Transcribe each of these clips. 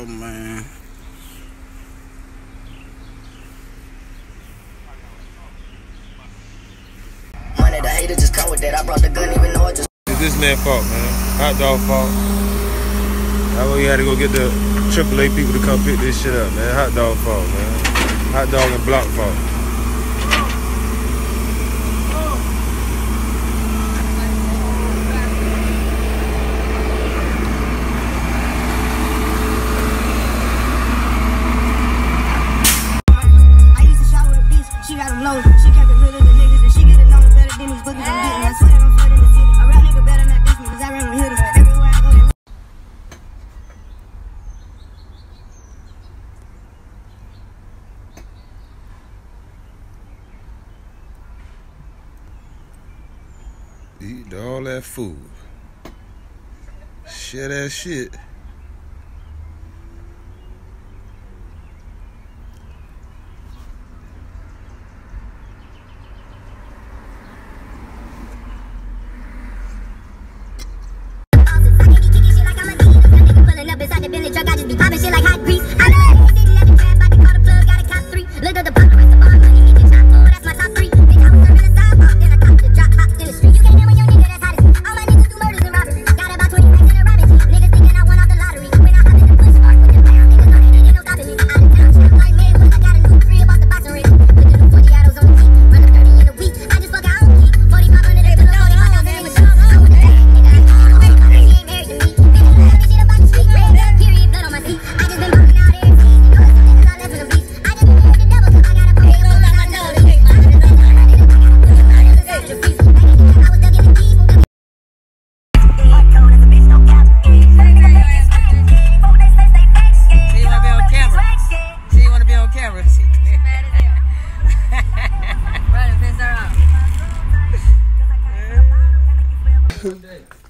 Oh man. Money the hater just come with that. I brought the gun even though it just It's this man fault, man. Hot dog fault. That's why we had to go get the AAA people to come pick this shit up, man. Hot dog fault, man. Hot dog and block fault. Eat all that food. Shit that shit.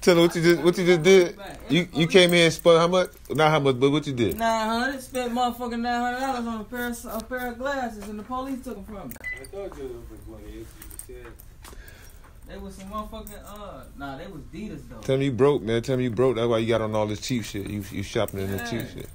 Tell her what you just what you just did. You you came here and spent how much? Not how much, but what you did. Nine hundred. Spent motherfucking nine hundred dollars on a pair of a pair of glasses, and the police took them from me. They was some motherfucking uh, nah, they was Adidas though. Tell me you broke, man. Tell me you broke. That's why you got on all this cheap shit. You you shopping in the cheap shit.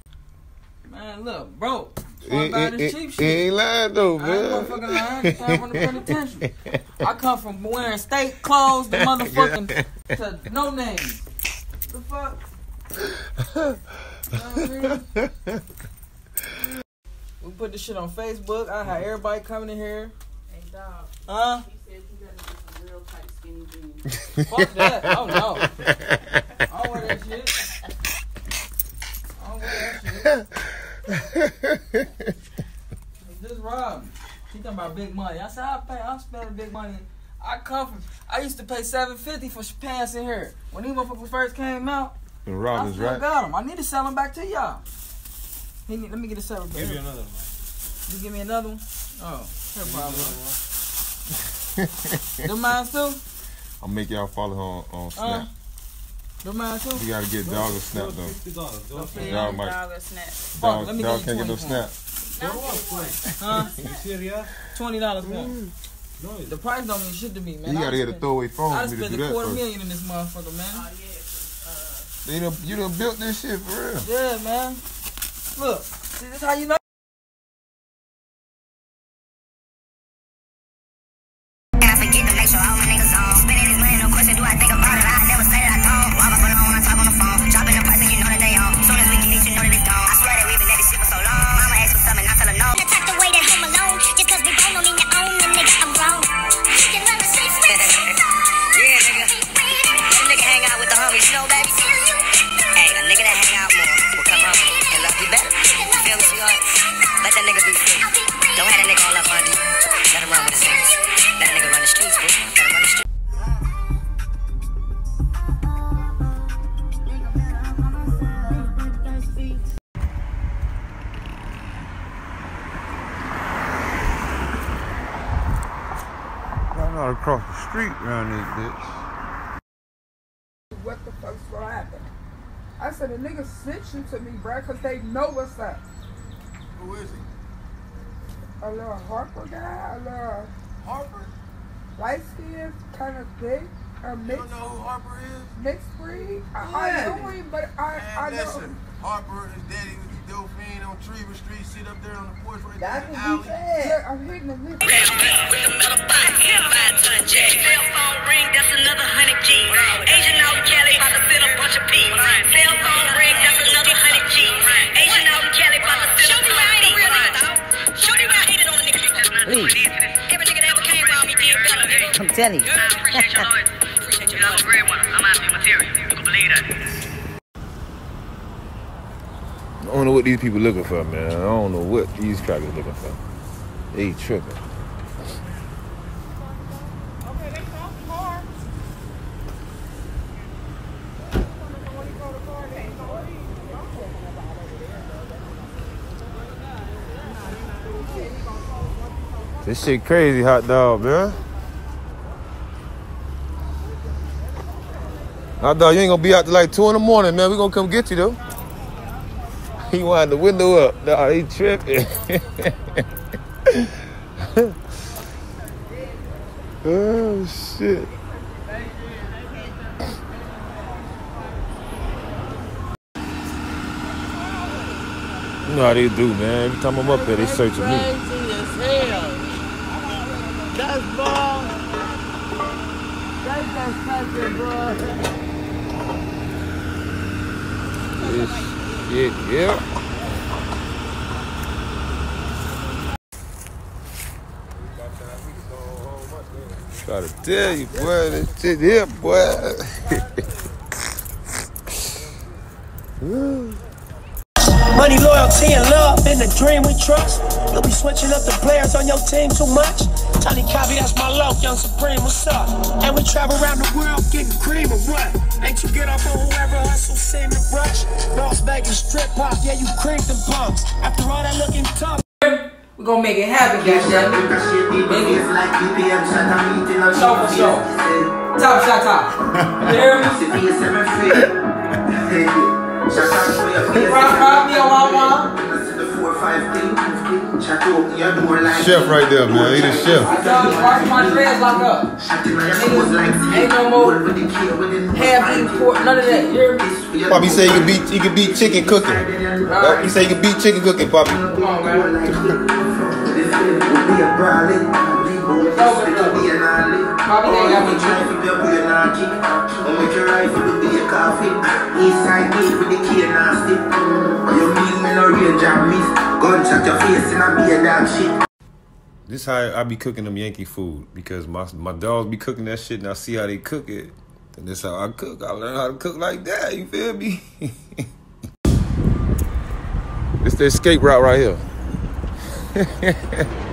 Man, look, bro. He Fuck about ain't, cheap he shit. ain't lying though, I ain't man. motherfucking lying. I came the penitentiary. I come from wearing state clothes, the motherfucking to no name. The fuck? You know what I mean? We put this shit on Facebook. I had everybody coming in here. Hey, dog. Huh? He said you gotta get some real tight skinny jeans. Fuck that. Oh no. I don't wear that shit. I don't wear that shit. Just rob me. He talking about big money. I said I pay. I'm spending big money. I come from. I used to pay seven fifty for pants in here when these motherfuckers first came out. And I Robbins, still right? got them. I need to sell them back to y'all. He need, let me get a seven. Give you another You give me another one. Oh, no problem. Them mine too. I'll make y'all follow her on, on Uh, Snap. them mine too. You gotta get dog a snap though. Okay. Dog might Dog or snap. dog, let dog can't get no 20 snap. Huh? Twenty dollars more. The price don't mean shit to me, man. You gotta get a throwaway phone I for me to spent a quarter first. million in this motherfucker, man. Oh, yeah. You done, you done built this shit for real. Yeah, man. Look, see, this how you know. Let that nigga be free. Don't have that nigga all up on you. Let him run with his niggas. Let that nigga run the streets, bitch. Let him run the streets. Across the street around this bitch. what the fuck's gonna happen. I said, the niggas sent you to me, bruh, because they know what's up. Who is he? A little Harper guy, a little Harper? light skin, kind of thick, a You mixed, don't know who Harper is? mixed breed. I, Yeah. I know him, but I, I Man, know. listen, Harper, is daddy, dope fiend on Tree Street, sit up there on the porch right That there in the can be alley. fed. Look, I'm hitting the lift. Cell phone ring, that's another hundred G. Asian out in Cali, about to fit a bunch of P. Cell phone telling you. I appreciate you, Lloyd. Appreciate you. I'm a great one. I'm out of material. You can believe that. I don't know what these people looking for, man. I don't know what these crackers looking for. They tripping. This shit crazy, hot dog, man. Hot thought you ain't gonna be out till like two in the morning, man. We gonna come get you though. He wind the window up. Nah, he tripping. oh shit. You know how they do, man. Every time I'm up here, they searching me. That's ball. That's just country, bro. This shit, yep. Try to tell you, boy, this shit here, boy. Money, loyalty, and love in the dream we trust. You'll be switching up the players on your team too much. Tony Copy, that's my low, young supreme, what's up? And we travel around the world getting cream or what? Ain't you get off on whoever hustle, seem to rush? Las Vegas strip pop, yeah, you cream them punks. After all that looking tough. We gonna make it happen, goddamn it. Nigga. Show for show. Top shot top. You hear me? Rock, rock me on my one. Chef right there, man. He the chef. I tell you, watch my dreads lock up. Niggas ain't no more half eating pork, none of that. You hear me? Poppy say he can beat he can beat chicken cooking. Alright. He say he can beat chicken cooking, Poppy. Come on, man. This how I be cooking them Yankee food because my my dogs be cooking that shit and I see how they cook it. And this how I cook. I learn how to cook like that. You feel me? it's the escape route right here.